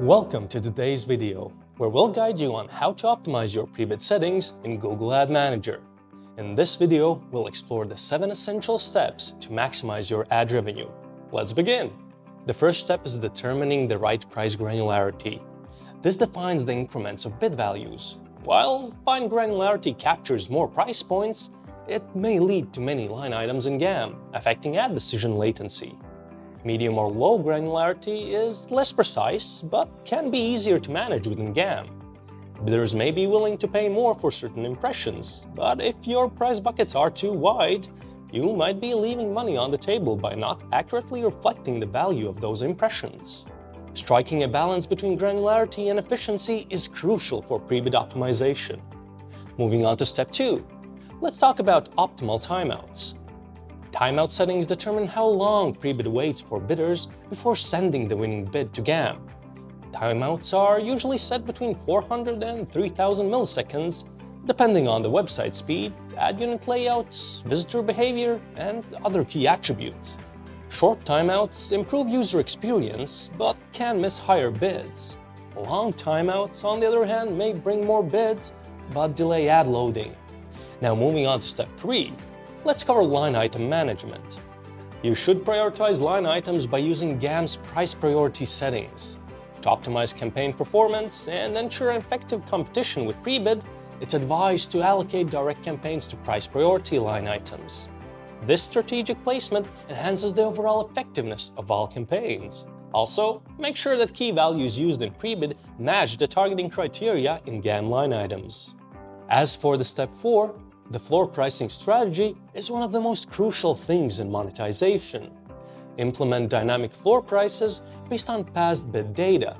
Welcome to today's video, where we'll guide you on how to optimize your Prebid settings in Google Ad Manager. In this video, we'll explore the 7 essential steps to maximize your ad revenue. Let's begin! The first step is determining the right price granularity. This defines the increments of bid values. While fine granularity captures more price points, it may lead to many line items in GAM, affecting ad decision latency. Medium or low granularity is less precise, but can be easier to manage within GAM. Bidders may be willing to pay more for certain impressions, but if your price buckets are too wide, you might be leaving money on the table by not accurately reflecting the value of those impressions. Striking a balance between granularity and efficiency is crucial for Prebid optimization. Moving on to step 2. Let's talk about optimal timeouts. Timeout settings determine how long Prebid waits for bidders before sending the winning bid to GAM. Timeouts are usually set between 400 and 3000 milliseconds, depending on the website speed, ad unit layouts, visitor behavior, and other key attributes. Short timeouts improve user experience, but can miss higher bids. Long timeouts, on the other hand, may bring more bids, but delay ad loading. Now moving on to step 3, let's cover line item management. You should prioritize line items by using GAM's price priority settings. To optimize campaign performance and ensure effective competition with Prebid, it's advised to allocate direct campaigns to price priority line items. This strategic placement enhances the overall effectiveness of all campaigns. Also, make sure that key values used in Prebid match the targeting criteria in GAM line items. As for the step 4, the floor pricing strategy is one of the most crucial things in monetization. Implement dynamic floor prices based on past bid data.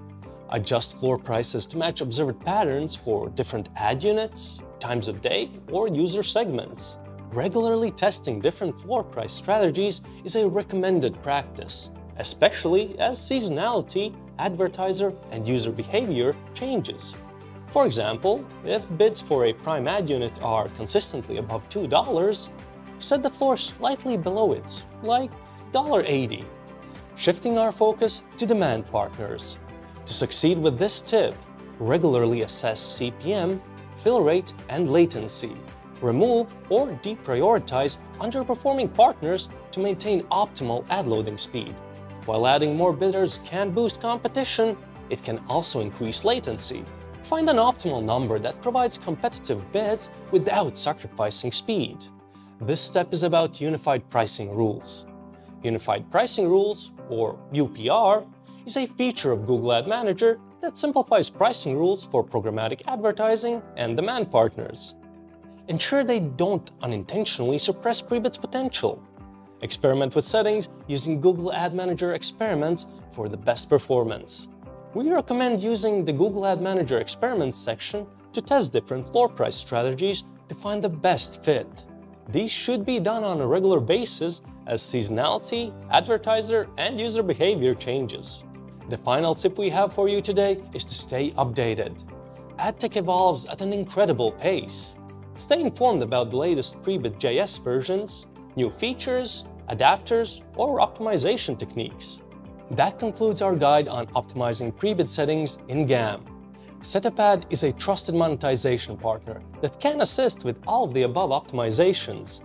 Adjust floor prices to match observed patterns for different ad units, times of day, or user segments. Regularly testing different floor price strategies is a recommended practice, especially as seasonality, advertiser, and user behavior changes. For example, if bids for a prime ad unit are consistently above $2, set the floor slightly below it, like $1.80. Shifting our focus to demand partners. To succeed with this tip, regularly assess CPM, fill rate, and latency. Remove or deprioritize underperforming partners to maintain optimal ad loading speed. While adding more bidders can boost competition, it can also increase latency, Find an optimal number that provides competitive bids without sacrificing speed. This step is about unified pricing rules. Unified Pricing Rules, or UPR, is a feature of Google Ad Manager that simplifies pricing rules for programmatic advertising and demand partners. Ensure they don't unintentionally suppress Prebid's potential. Experiment with settings using Google Ad Manager experiments for the best performance. We recommend using the Google Ad Manager Experiments section to test different floor price strategies to find the best fit. These should be done on a regular basis as seasonality, advertiser, and user behavior changes. The final tip we have for you today is to stay updated. AdTech evolves at an incredible pace. Stay informed about the latest Prebid.js versions, new features, adapters, or optimization techniques. That concludes our guide on optimizing Prebid settings in GAM. Setupad is a trusted monetization partner that can assist with all of the above optimizations.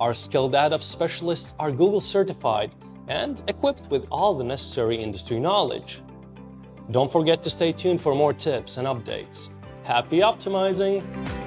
Our skilled ad ops specialists are Google certified and equipped with all the necessary industry knowledge. Don't forget to stay tuned for more tips and updates. Happy optimizing!